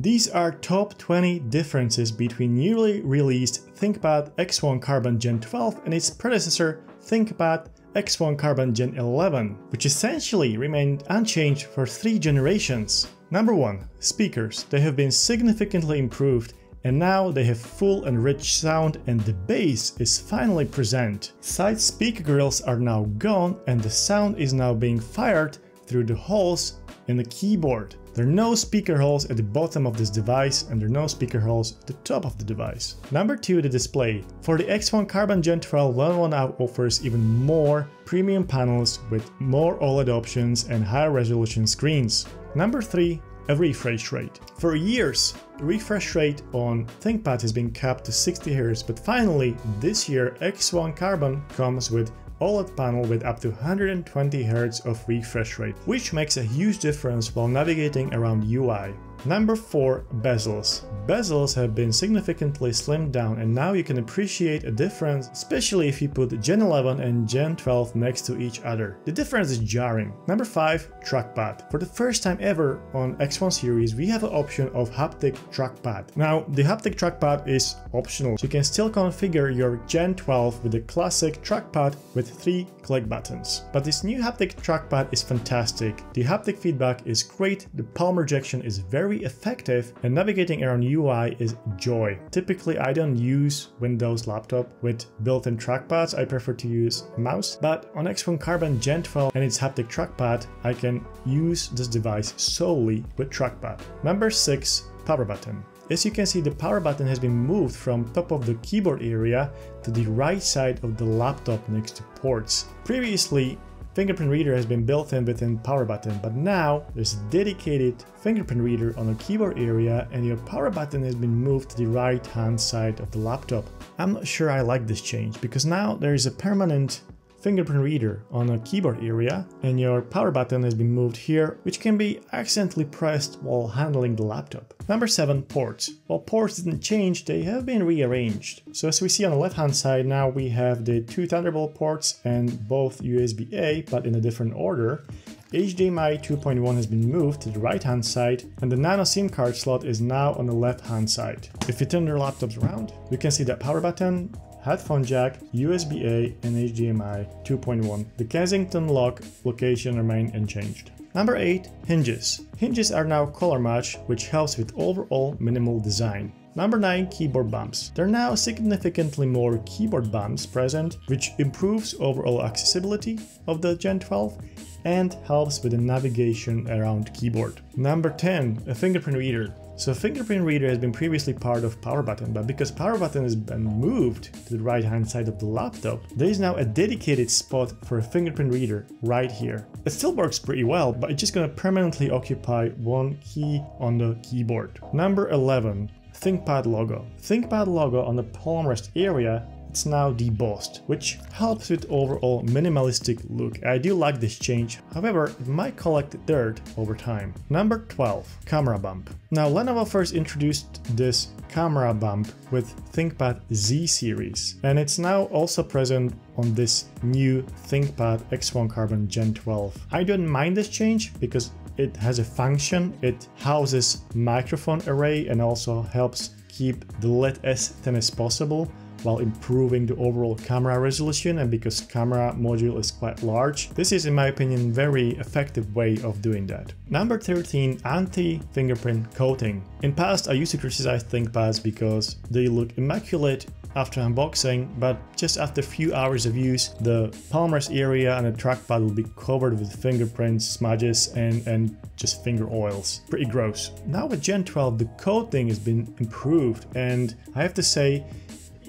These are top 20 differences between newly released ThinkPad X1 Carbon Gen 12 and its predecessor ThinkPad X1 Carbon Gen 11, which essentially remained unchanged for three generations. Number 1. Speakers. They have been significantly improved and now they have full and rich sound and the bass is finally present. Side speaker grills are now gone and the sound is now being fired through the holes in the keyboard. There are no speaker holes at the bottom of this device and there are no speaker holes at the top of the device. Number 2 the display. For the X1 Carbon Gen 12 Lenovo now offers even more premium panels with more OLED options and higher resolution screens. Number 3 a refresh rate. For years, the refresh rate on ThinkPad has been capped to 60Hz, but finally, this year X1 Carbon comes with OLED panel with up to 120Hz of refresh rate, which makes a huge difference while navigating around UI. Number 4. Bezels. Bezels have been significantly slimmed down and now you can appreciate a difference, especially if you put Gen 11 and Gen 12 next to each other. The difference is jarring. Number 5. Trackpad. For the first time ever on X1 series, we have an option of haptic trackpad. Now, the haptic trackpad is optional, so you can still configure your Gen 12 with the classic trackpad with three click buttons. But this new haptic trackpad is fantastic. The haptic feedback is great, the palm rejection is very very effective and navigating around UI is joy. Typically I don't use Windows laptop with built-in trackpads, I prefer to use mouse, but on X1 Carbon Gen 12 and its haptic trackpad, I can use this device solely with trackpad. Number 6. Power button. As you can see, the power button has been moved from top of the keyboard area to the right side of the laptop next to ports. Previously, fingerprint reader has been built in within power button, but now there's a dedicated fingerprint reader on the keyboard area and your power button has been moved to the right hand side of the laptop. I'm not sure I like this change because now there is a permanent fingerprint reader on a keyboard area and your power button has been moved here, which can be accidentally pressed while handling the laptop. Number 7. Ports. While ports didn't change, they have been rearranged. So as we see on the left hand side, now we have the two Thunderbolt ports and both USB-A, but in a different order. HDMI 2.1 has been moved to the right hand side and the nano SIM card slot is now on the left hand side. If you turn your laptops around, you can see that power button, headphone jack, USB-A and HDMI 2.1. The Kensington lock location remain unchanged. Number 8. Hinges. Hinges are now color match, which helps with overall minimal design. Number 9. Keyboard bumps. There are now significantly more keyboard bumps present, which improves overall accessibility of the Gen 12 and helps with the navigation around keyboard. Number 10. A fingerprint reader. So fingerprint reader has been previously part of power button, but because power button has been moved to the right hand side of the laptop, there is now a dedicated spot for a fingerprint reader right here. It still works pretty well, but it's just gonna permanently occupy one key on the keyboard. Number 11, ThinkPad logo. ThinkPad logo on the palm rest area it's now debossed, which helps with overall minimalistic look. I do like this change, however, it might collect dirt over time. Number 12. Camera bump. Now Lenovo first introduced this camera bump with ThinkPad Z series, and it's now also present on this new ThinkPad X1 Carbon Gen 12. I don't mind this change because it has a function, it houses microphone array and also helps keep the lid as thin as possible while improving the overall camera resolution and because camera module is quite large. This is in my opinion very effective way of doing that. Number 13 anti-fingerprint coating. In past I used to criticize ThinkPads because they look immaculate after unboxing, but just after a few hours of use, the palm rest area and the trackpad will be covered with fingerprints, smudges, and, and just finger oils. Pretty gross. Now with Gen 12, the coating has been improved, and I have to say,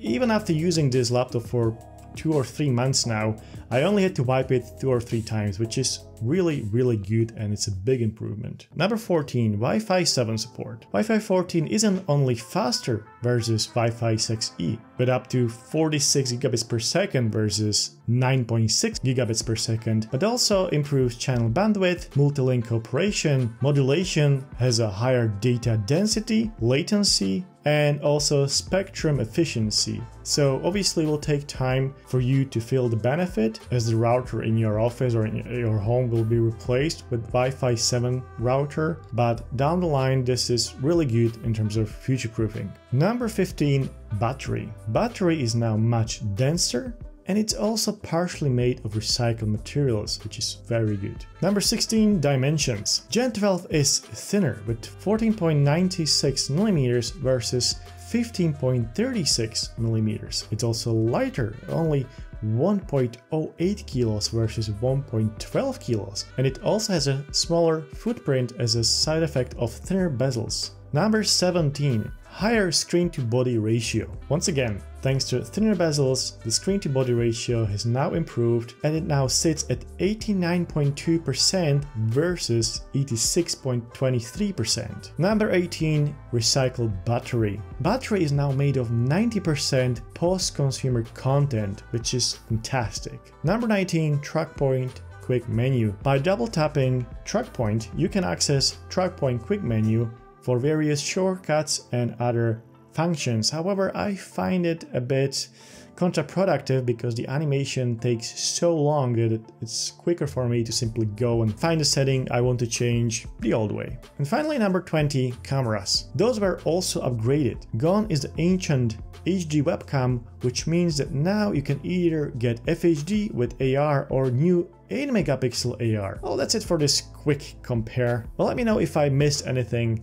even after using this laptop for two or three months now, I only had to wipe it two or three times, which is really, really good and it's a big improvement. Number 14, Wi-Fi 7 support. Wi-Fi 14 isn't only faster versus Wi-Fi 6E, but up to 46 gigabits per second versus 9.6 gigabits per second, but also improves channel bandwidth, multi-link operation, modulation, has a higher data density, latency, and also spectrum efficiency. So obviously it will take time for you to feel the benefit as the router in your office or in your home will be replaced with Wi-Fi 7 router, but down the line this is really good in terms of future proofing. Number 15, battery. Battery is now much denser and it's also partially made of recycled materials, which is very good. Number 16, dimensions. Gen 12 is thinner with 14.96 millimeters versus 15.36 millimeters. It's also lighter, only 1.08 kilos versus 1.12 kilos, and it also has a smaller footprint as a side effect of thinner bezels. Number 17 higher screen to body ratio. Once again, thanks to thinner bezels, the screen to body ratio has now improved and it now sits at 89.2% versus 86.23%. Number 18, recycled battery. Battery is now made of 90% post-consumer content, which is fantastic. Number 19, TrackPoint quick menu. By double tapping TrackPoint, you can access TrackPoint quick menu for various shortcuts and other functions. However, I find it a bit counterproductive because the animation takes so long that it's quicker for me to simply go and find the setting I want to change the old way. And finally, number 20, cameras. Those were also upgraded. Gone is the ancient HD webcam, which means that now you can either get FHD with IR or new 8 megapixel IR. Well, that's it for this quick compare. Well, let me know if I missed anything